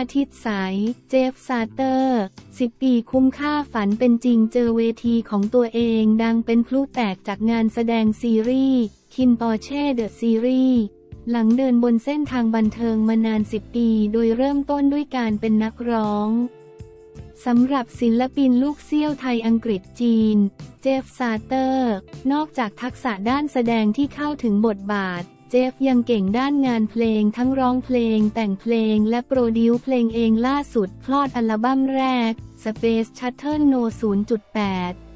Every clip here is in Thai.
อาทิตย์ใสเจฟซาเตอร์ 10 ปีคุ้มค่าฝันเป็นจริงเจอเวทีของตัวเองดังเป็นพลุแตกจากงานแสดงซีรีส์ KinnPorsche The Series หลังเดินบนเส้นทางบันเทิงมานาน 10 ปี โดยเริ่มต้นด้วยการเป็นนักร้องสำหรับศิลปินลูกเสี้ยวไทยอังกฤษจีน เจฟซาเตอร์ นอกจากทักษะด้านแสดงที่เข้าถึงบทบาท เจฟยังเก่งด้านงานเพลงทั้งร้องเพลง แต่งเพลงและโปรดิวเพลงเองล่าสุด คลอดอัลบั้มแรก Space Shuttle No 0.8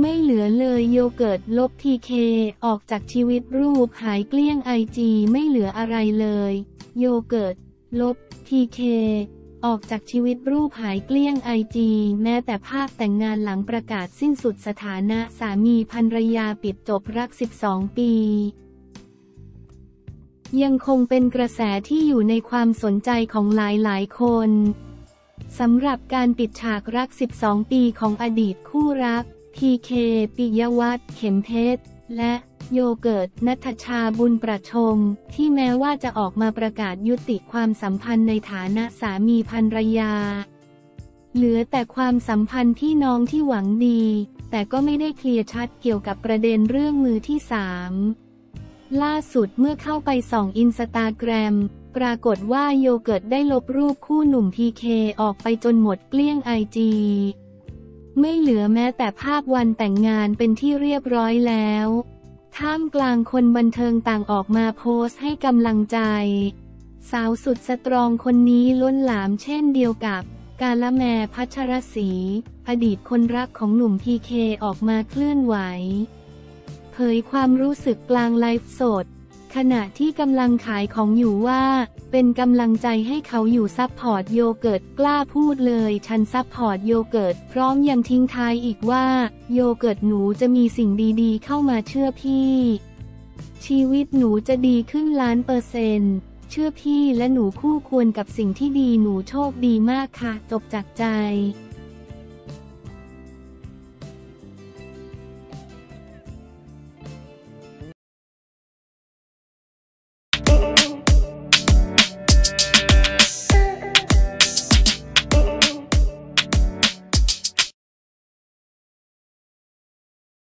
ไม่เหลือเลยโยเกิร์ตลบพีเคออกจากชีวิตรูปหายเกลี้ยงไอจีไม่เหลืออะไรเลย โยเกิร์ตลบพีเคออกจากชีวิตรูปหายเกลี้ยงไอจีแม้แต่ภาพแต่งงานหลังประกาศสิ้นสุดสถานะสามีภรรยาปิดจบรัก 12 ปี ยังคงเป็นกระแสที่อยู่ในความสนใจของหลายๆ คนสำหรับการปิดฉากรัก 12 ปีของอดีตคู่รัก ทีเคปิยวัฒน์เข็มเพชร และโยเกิร์ตนัทชาบุญประชม ที่แม้ว่าจะออกมาประกาศยุติความสัมพันธ์ในฐานะสามีภรรยา เหลือแต่ความสัมพันธ์พี่น้องที่หวังดี แต่ก็ไม่ได้เคลียร์ชัดเกี่ยวกับประเด็นเรื่องมือที่สามล่าสุดเมื่อเข้าไปส่องอินสตาแกรม ปรากฏว่าโยเกิร์ตได้ลบรูปคู่หนุ่มพีเคออกไปจนหมดเกลี้ยงไอจี ไม่เหลือแม้แต่ภาพวันแต่งงานเป็นที่เรียบร้อยแล้ว ท่ามกลางคนบันเทิงต่างออกมาโพสต์ให้กำลังใจ สาวสุด strong คนนี้ล้นหลามเช่นเดียวกับ กาละแมพัชรศรีอดีตคนรักของหนุ่มพีเคออกมาเคลื่อนไหว เผยความรู้สึกกลางไลฟ์สด ขณะที่กำลังขายของอยู่ว่า เป็นกำลังใจให้เขาอยู่ support โยเกิร์ตกล้าพูดเลยฉัน support โยเกิร์ตพร้อมยังทิ้งท้ายอีกว่า โยเกิร์ตหนูจะมีสิ่งดีๆ เข้ามาเชื่อพี่ ชีวิตหนูจะดีขึ้นล้านเปอร์เซนต์เชื่อพี่และหนูคู่ควรกับสิ่งที่ดีหนูโชคดีมากค่ะ จบจากใจ